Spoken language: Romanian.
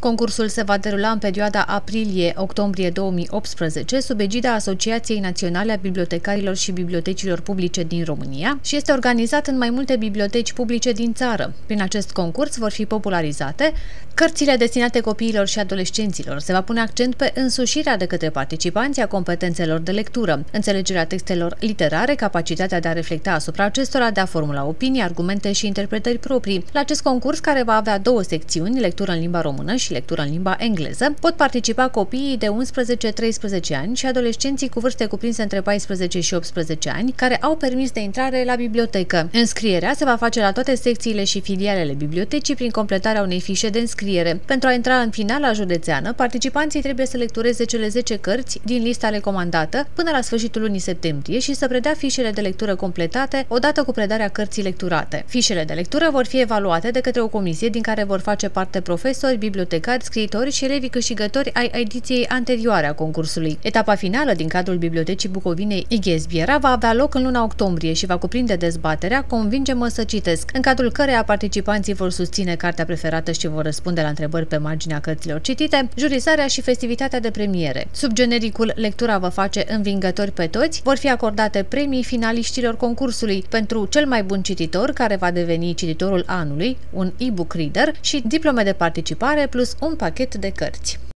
Concursul se va derula în perioada aprilie-octombrie 2018 sub egida Asociației Naționale a Bibliotecarilor și Bibliotecilor Publice din România și este organizat în mai multe biblioteci publice din țară. Prin acest concurs vor fi popularizate cărțile destinate copiilor și adolescenților. Se va pune accent pe însușirea de către participanții a competențelor de lectură, înțelegerea textelor literare, capacitatea de a reflecta asupra acestora, de a formula opinii, argumente și interpretări proprii. La acest concurs, care va avea două secțiuni, lectură în limba română și și lectură în limba engleză, pot participa copiii de 11-13 ani și adolescenții cu vârste cuprinse între 14 și 18 ani, care au permis de intrare la bibliotecă. Înscrierea se va face la toate secțiile și filialele bibliotecii prin completarea unei fișe de înscriere. Pentru a intra în finala județeană, participanții trebuie să lectureze cele 10 cărți din lista recomandată până la sfârșitul lunii septembrie și să predea fișele de lectură completate odată cu predarea cărții lecturate. Fișele de lectură vor fi evaluate de către o comisie din care vor face parte profesori, bibliotecari, bibliotecari, scriitori și elevii câștigători ai ediției anterioare a concursului. Etapa finală din cadrul Bibliotecii Bucovinei Ighezbiera va avea loc în luna octombrie și va cuprinde dezbaterea Convinge-mă să citesc, în cadrul căreia participanții vor susține cartea preferată și vor răspunde la întrebări pe marginea cărților citite, jurizarea și festivitatea de premiere. Sub genericul Lectura vă face învingători pe toți, vor fi acordate premii finaliștilor concursului pentru cel mai bun cititor, care va deveni cititorul anului, un e-book reader și diplome de participare plus un pachet de cărți.